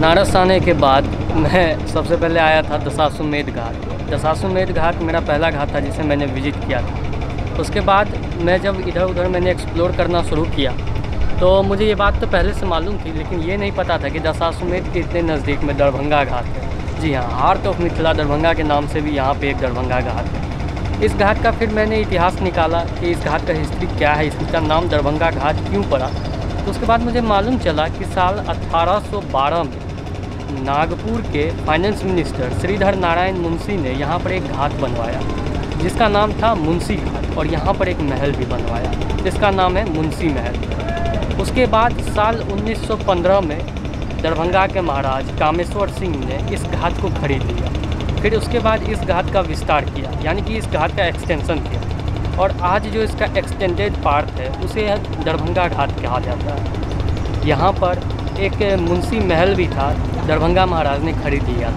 बनारस आने के बाद मैं सबसे पहले आया था दशाश्वमेध घाट। दशाश्वमेध घाट मेरा पहला घाट था जिसे मैंने विज़िट किया था। उसके बाद मैं जब इधर उधर मैंने एक्सप्लोर करना शुरू किया तो मुझे ये बात तो पहले से मालूम थी, लेकिन ये नहीं पता था कि दशाश्वमेध के इतने नज़दीक में दरभंगा घाट है। जी हाँ हार्ट ऑफ़ मिथिला दरभंगा के नाम से भी यहाँ पे एक दरभंगा घाट है। इस घाट का फिर मैंने इतिहास निकाला कि इस घाट का हिस्ट्री क्या है, इसका नाम दरभंगा घाट क्यों पड़ा। तो उसके बाद मुझे मालूम चला कि साल 1812 में नागपुर के फाइनेंस मिनिस्टर श्रीधर नारायण मुंशी ने यहाँ पर एक घाट बनवाया, जिसका नाम था मुंशी घाट और यहाँ पर एक महल भी बनवाया, जिसका नाम है मुंशी महल। उसके बाद साल 1915 में दरभंगा के महाराज कामेश्वर सिंह ने इस घाट को खरीद लिया। फिर उसके बाद इस घाट का विस्तार किया, यानी कि इस घाट का एक्सटेंशन किया। और आज जो इसका एक्सटेंडेड पार्क है, उसे दरभंगा घाट कहा जाता है। यहाँ पर एक मुंशी महल भी था दरभंगा महाराज ने खरीद लिया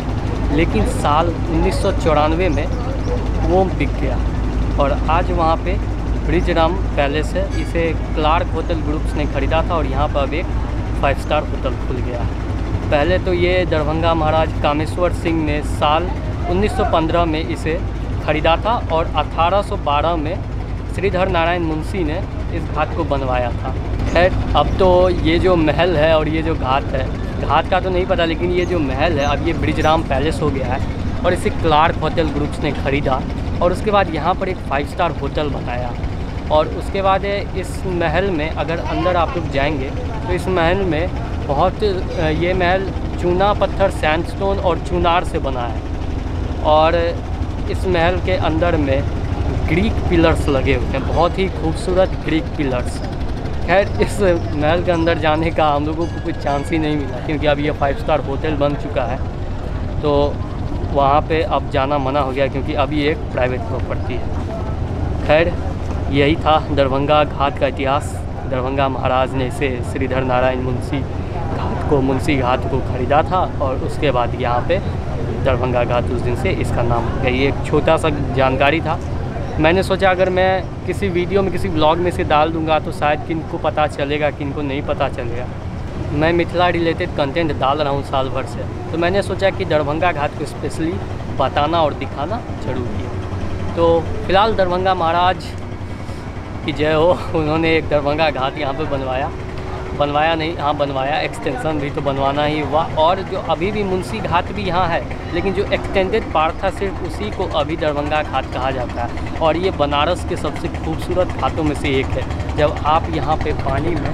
लेकिन साल उन्नीस सौ चौरानवे में वो बिक गया। और आज वहाँ पे ब्रिजराम पैलेस है। इसे क्लार्क होटल ग्रुप्स ने ख़रीदा था और यहाँ पर अब एक फाइव स्टार होटल खुल गया है। पहले तो ये दरभंगा महाराज कामेश्वर सिंह ने साल 1915 में इसे ख़रीदा था और 1812 में श्रीधर नारायण मुंशी ने इस घाट को बनवाया था। खैर, अब तो ये जो महल है और ये जो घाट है घाट का तो नहीं पता, लेकिन ये जो महल है, अब ये ब्रिजराम पैलेस हो गया है और इसे क्लार्क होटल ग्रुप्स ने ख़रीदा और उसके बाद यहाँ पर एक फाइव स्टार होटल बनाया और उसके बाद इस महल में अगर अंदर आप लोग जाएँगे तो इस महल में बहुत ये महल चूना पत्थर सैंडस्टोन और चूनार से बना है और इस महल के अंदर में ग्रीक पिलर्स लगे हुए हैं, बहुत ही खूबसूरत ग्रीक पिलर्स खैर, इस महल के अंदर जाने का हम लोगों को कुछ चांस ही नहीं मिला, क्योंकि अब ये फाइव स्टार होटल बन चुका है। तो वहाँ पे अब जाना मना हो गया, क्योंकि अभी एक प्राइवेट प्रॉपर्टी है। खैर, यही था दरभंगा घाट का इतिहास। दरभंगा महाराज ने इसे श्रीधर नारायण मुंशी घाट को, मुंशी घाट को ख़रीदा था, और उसके बाद यहाँ पे दरभंगा घाट उस दिन से इसका नाम ये एक छोटा सा जानकारी था। मैंने सोचा अगर मैं किसी वीडियो में, किसी ब्लॉग में इसे डाल दूँगा तो शायद किन को पता चलेगा किन को नहीं पता चलेगा। मैं मिथिला रिलेटेड कंटेंट डाल रहा हूँ साल भर से। तो मैंने सोचा कि दरभंगा घाट को स्पेशली बताना और दिखाना ज़रूरी है। तो फ़िलहाल दरभंगा महाराज की जय हो। उन्होंने एक दरभंगा घाट यहाँ पर बनवाया। बनवाया नहीं हाँ बनवाया एक्सटेंशन भी तो बनवाना ही हुआ। और जो अभी भी मुंशी घाट भी यहाँ है, लेकिन जो एक्सटेंडेड पार्क था सिर्फ़ उसी को अभी दरभंगा घाट कहा जाता है। और ये बनारस के सबसे खूबसूरत घाटों में से एक है। जब आप यहाँ पे पानी में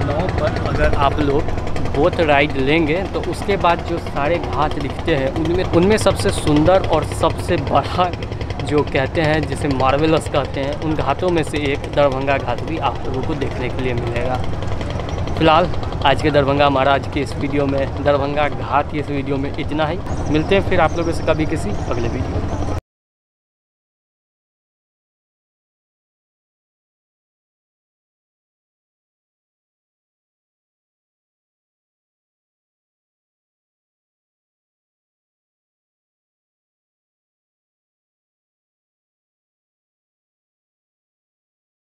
नाव पर अगर आप लोग बोट राइड लेंगे तो उसके बाद जो सारे घाट दिखते हैं, उनमें उनमें सबसे सुंदर और सबसे बड़ा जो कहते हैं, जिसे मार्वेलस कहते हैं, उन घाटों में से एक दरभंगा घाट भी आप लोगों को देखने के लिए मिलेगा। फ़िलहाल, आज के दरभंगा महाराज के इस वीडियो में, दरभंगा घाट इस वीडियो में इतना ही। मिलते हैं फिर आप लोगों से कभी किसी अगले वीडियो में।